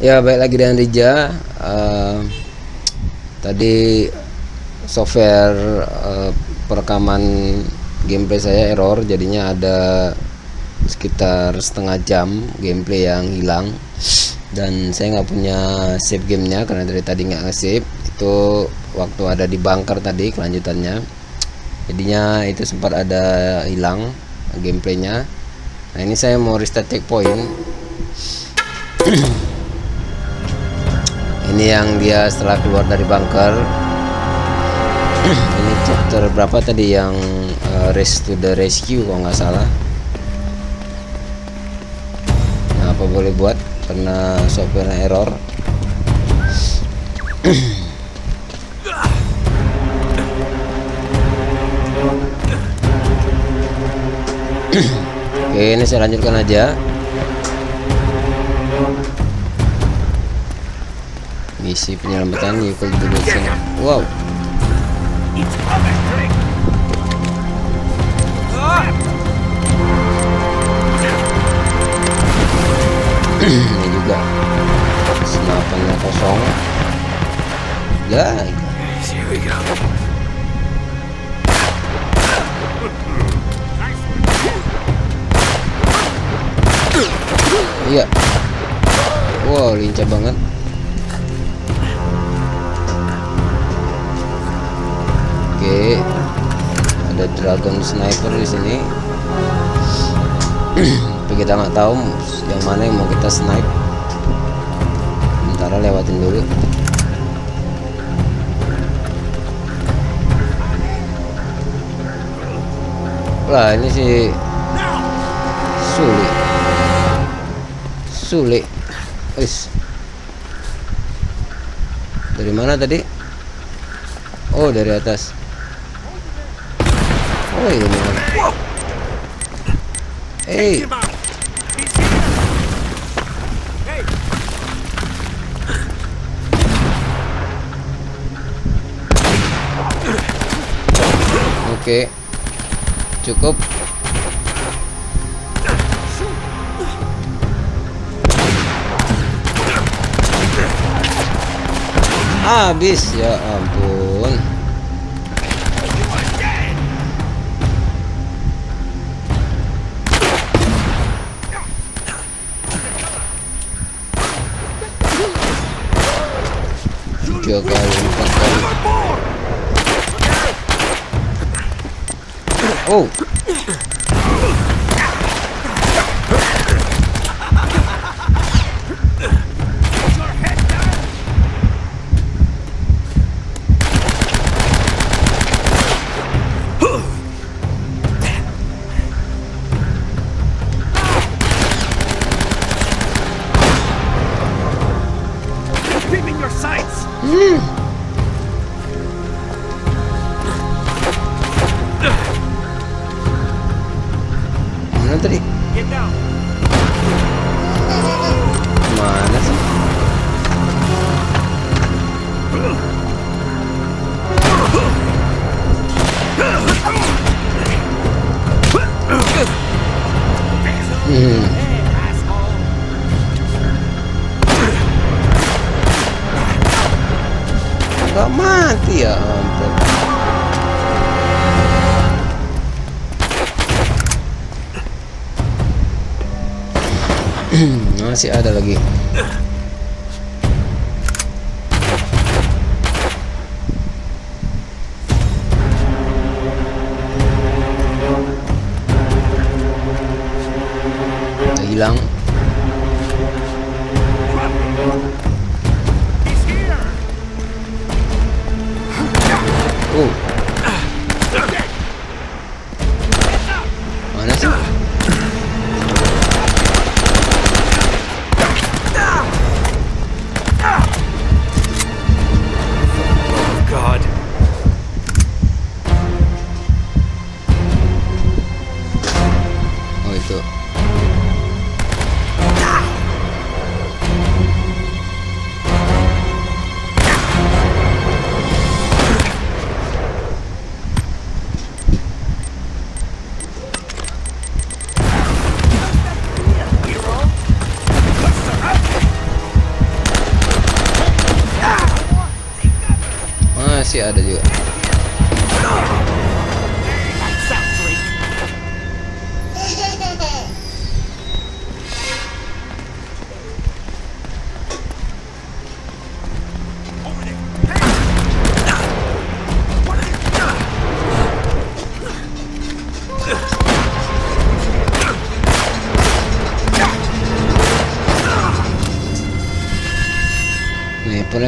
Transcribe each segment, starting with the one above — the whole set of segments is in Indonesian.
Ya baik lagi dengan Rija. Uh, tadi software uh, perekaman gameplay saya error, jadinya ada sekitar setengah jam gameplay yang hilang. Dan saya nggak punya save gamenya karena dari tadi nggak nge-save. Itu waktu ada di bunker tadi kelanjutannya. Jadinya itu sempat ada hilang gameplaynya. Nah ini saya mau restart checkpoint ini yang dia setelah keluar dari bunker. Ini chapter berapa tadi yang uh, race to the rescue kalau nggak salah? Nah apa boleh buat? Karena software error. Oke ini saya lanjutkan aja misi penyelamatan vehicle sini. wow. Ini juga. Senapannya kosong. Ya iya. Wow lincah banget Oke. Ada dragon sniper di sini. Tapi kita nggak tahu yang mana yang mau kita snipe. Sementara lewatin dulu. Lah ini sih sulit. Sulit. Wis. Dari mana tadi? Oh, dari atas. Oh ini. Hey. Oke. Cukup. Habis ya ampun. kills right when you Oh! Masih ada lagi. Hilang. Oh. Mana sih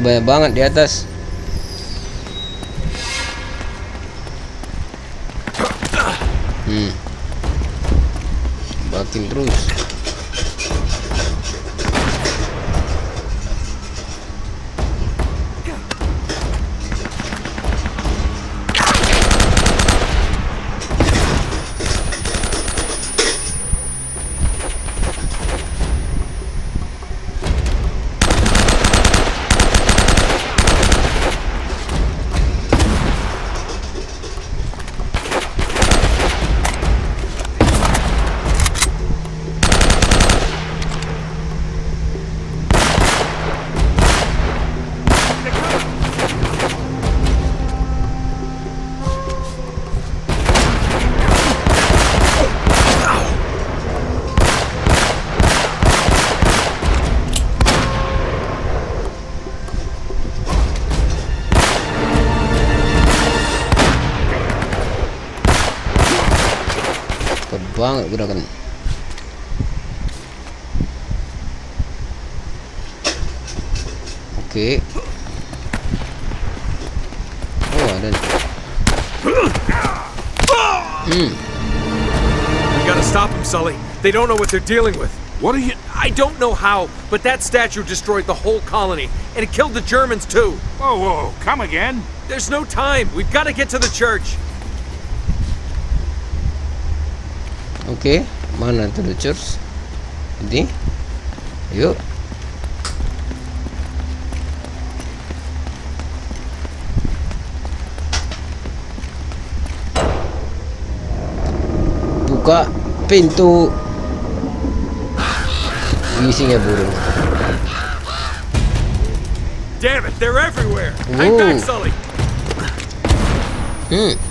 Banyak banget di atas. Hmm. Bakin terus. Cepet banget gerakan. Oke. Oh, ada. nih. Hmm. We gotta stop them, Sully. They don't know what they're dealing with. What are you? I don't know how, but that statue destroyed the whole colony, and it killed the Germans too. Whoa, whoa, come again? There's no time. We've got to get to the church. Oke, mana tuh church? Ini. Yuk. Buka pintu. Bising ya burung. Damn it, they're everywhere. Hang back, Sully. Hmm.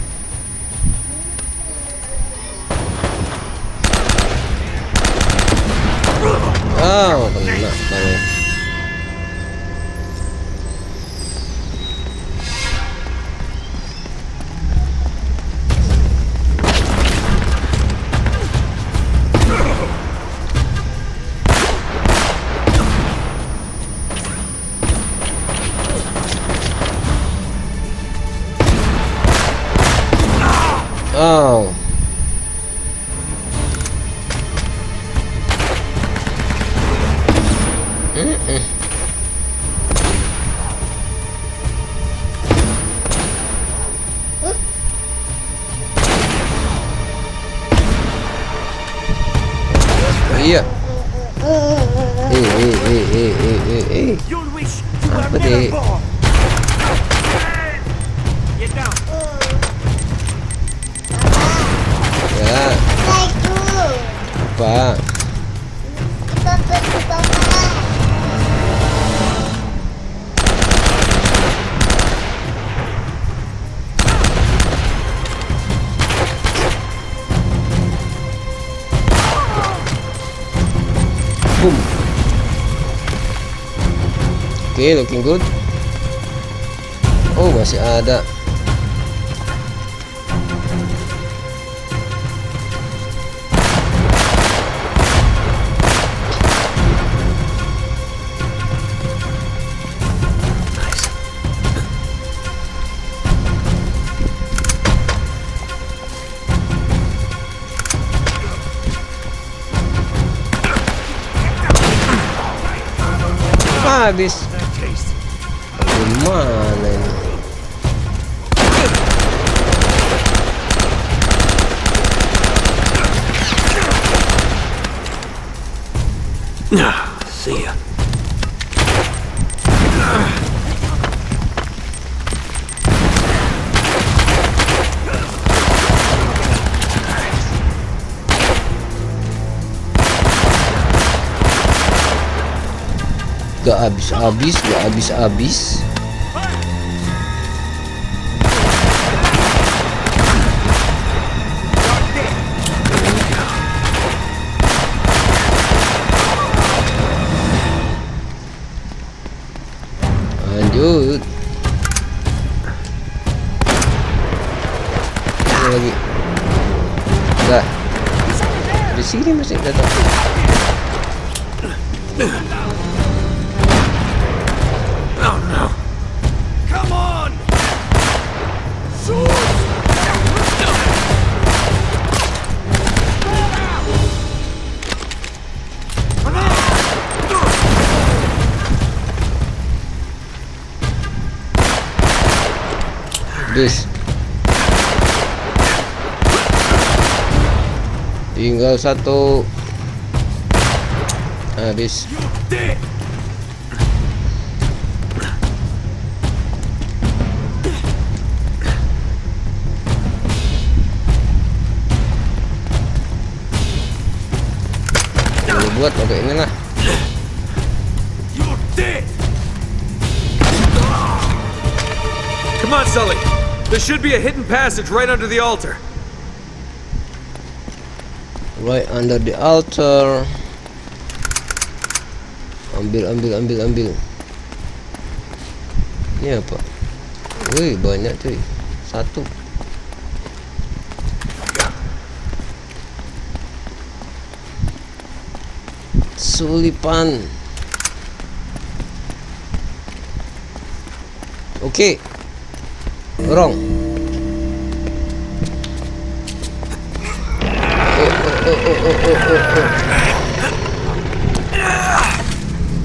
Oh, kena kamu. Oh. Oke, looking good. Oh, masih ada. Habis. See ya. Gak habis-habis, gak habis-habis. Lagi. Udah. Di sini masih datang. Oh Tinggal satu. Habis. Kalau buat inilah. You're dead! Come on, Sully. There should be a hidden passage right under the altar. Right under the altar. Ambil, ambil, ambil, ambil. Ini apa? Wih, banyak cuy. Satu. Sulipan. Oke. Dorong.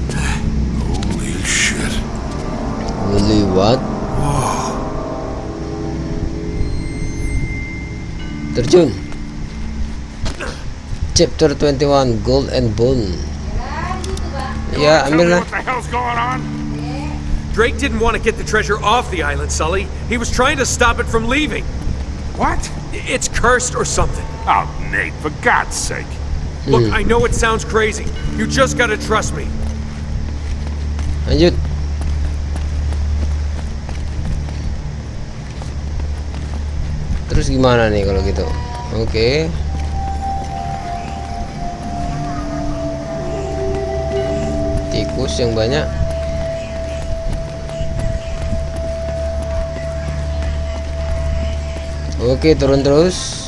Holy shit. Holy what? Terjun. Chapter 21 Gold and Bone. Yeah, Tell me ambil lah. what the hell's going on? Drake didn't want to get the treasure off the island, Sully. He was trying to stop it from leaving. What? It's cursed or something. Oh, Nate, for God's sake. Look, I know it sounds crazy. You just gotta trust me. Lanjut. Terus gimana nih kalau gitu? Oke. Tikus yang banyak. Oke, turun terus.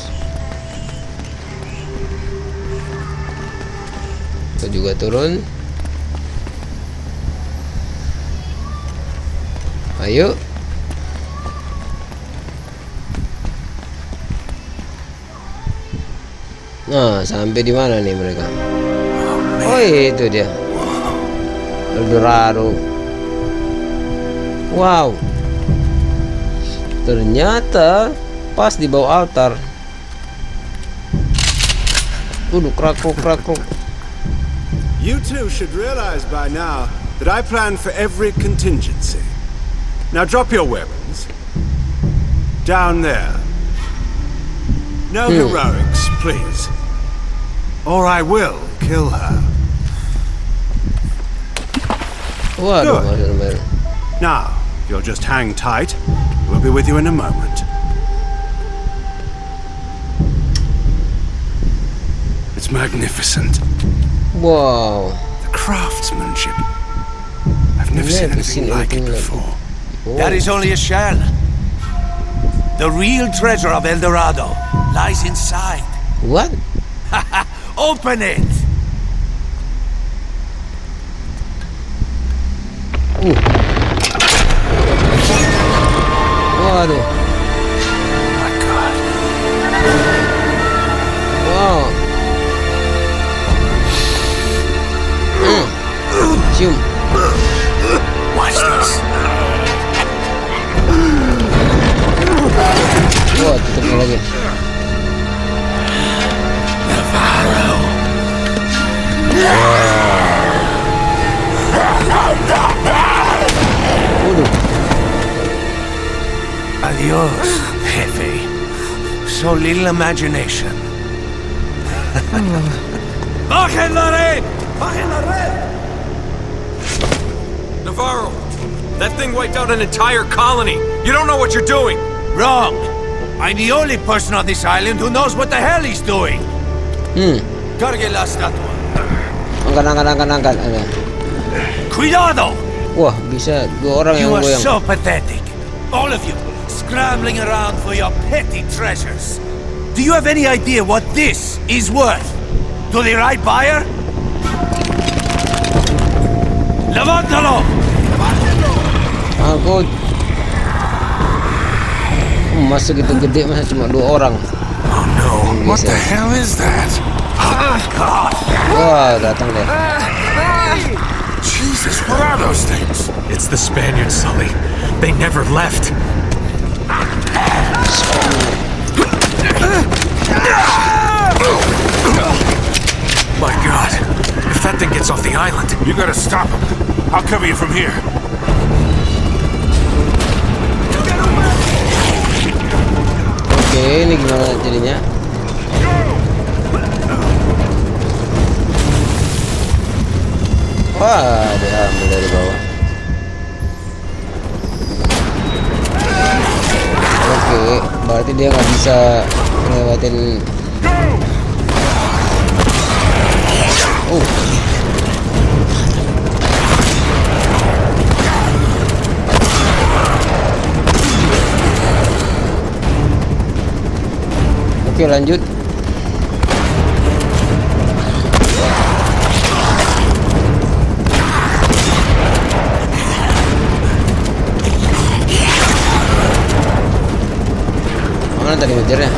Juga turun. Ayo. Nah, sampai di mana nih mereka? Oh, itu dia. Eldorado. Wow. Ternyata pas di bawah altar. Waduh, krakuk krakuk. You two should realize by now that I plan for every contingency. Now drop your weapons. Down there. No Hmm. heroics, please. Or I will kill her. Waduh, Good. Now, you'll just hang tight. We'll be with you in a moment. It's magnificent. Wow. The craftsmanship. I've never seen anything seen like it anything like before. Oh. That is only a shell. The real treasure of El Dorado lies inside. What? Open it! Waduh. My Cium. Watch this. Wah, tutupnya lagi. Waduh. Adios, Jefe. So little imagination. Bajen la red! Bajen la red! Navarro, that thing wiped out an entire colony. You don't know what you're doing. Wrong. I'm the only person on this island who knows what the hell he's doing. Hmm. Cargue la estatua. Angkat, angkat, angkat, angkat. Cuidado! Wah, bisa dua orang yang You are so pathetic. All of you, scrambling around for your petty treasures. Do you have any idea what this is worth? To the right buyer? Levantalo! Hmm, masa gitu gede masa cuma dua orang. Oh no, what the hell is that? Wah, datang deh. Jesus, what are those things? It's the Spaniards, Sully. They never left. My god. If that thing gets off the island, You gotta stop them. I'll cover you from here. Oke, ini gimana jadinya? Wah, diambil dari bawah. Oke, berarti dia nggak bisa ngelewatin. Oh, oke lanjut. Mana tadi ngejarnya?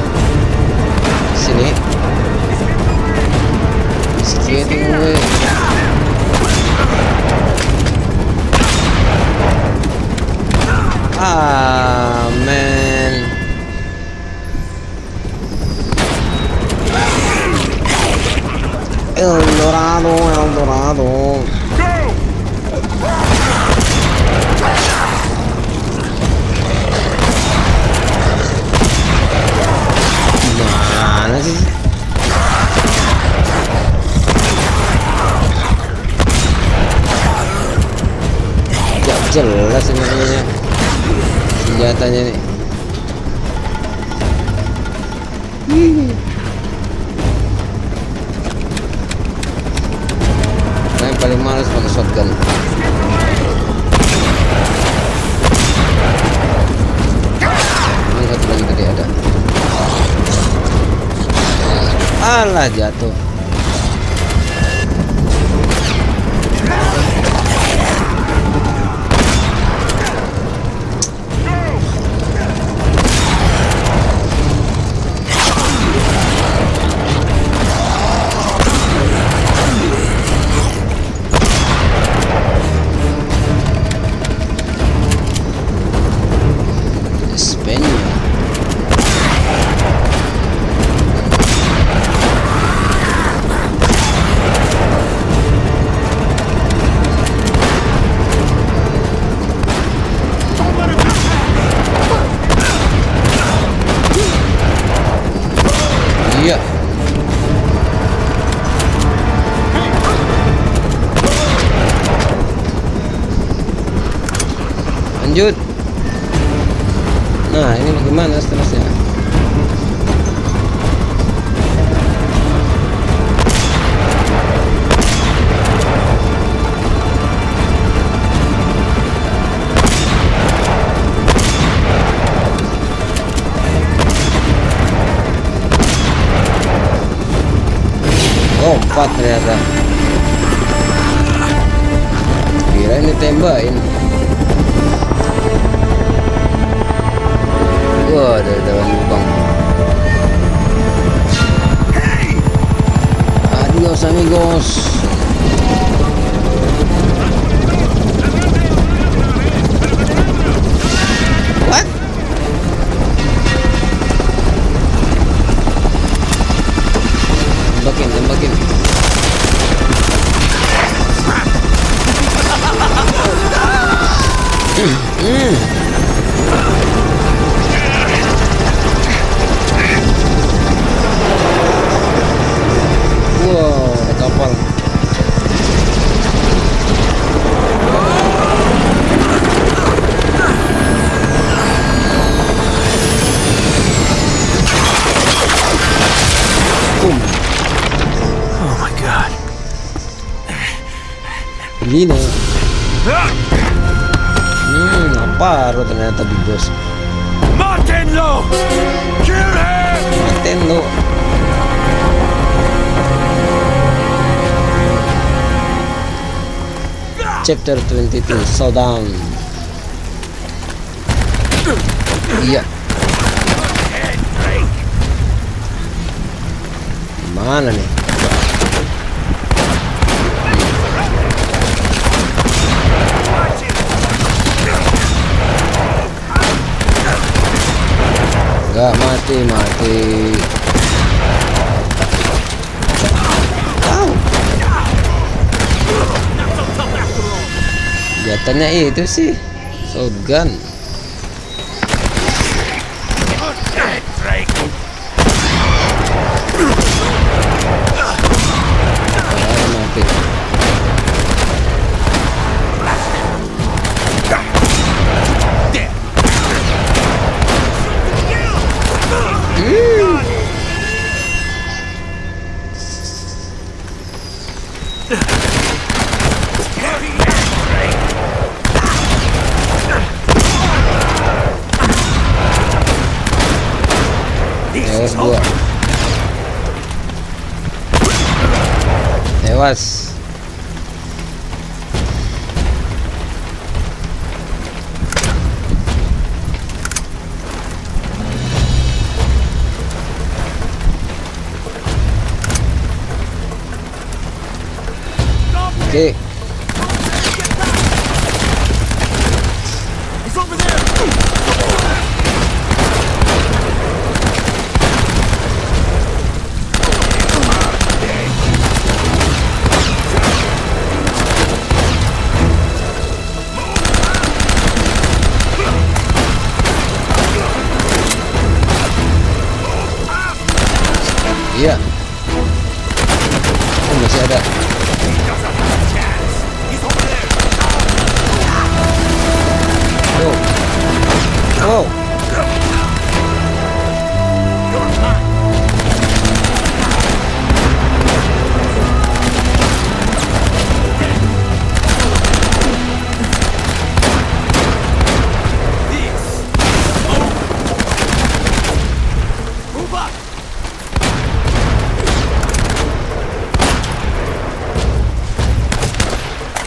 Sini. Sikit gue. Ah, El Dorado, El Dorado. Gak jelas ini kayaknya senjatanya nih. Saya paling males pakai shotgun. Ini satu lagi tadi ada. Alah jatuh. Lanjut. Nah, ini bagaimana seterusnya? Empat ternyata. Kira ini tembakin. jugadores de Benetton. Adiós amigos. Navarro ternyata big boss. Matenlo! Kill him! Maten lo. Chapter 22 Showdown. Iya. Mana nih? Jatuhnya itu sih shotgun.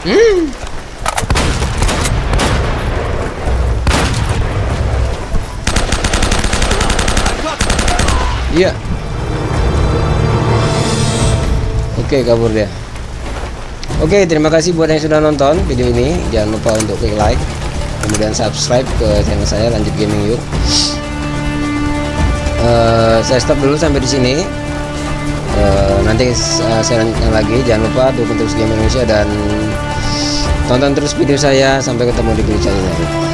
Iya. Oke, kabur dia. Oke, terima kasih buat yang sudah nonton video ini. Jangan lupa untuk klik like, kemudian subscribe ke channel saya Lanjut Gaming Yuk. Eh, saya stop dulu sampai di sini. Eh, nanti eh, saya lanjutkan lagi. Jangan lupa dukung terus Game Indonesia dan tonton terus video saya sampai ketemu di video selanjutnya.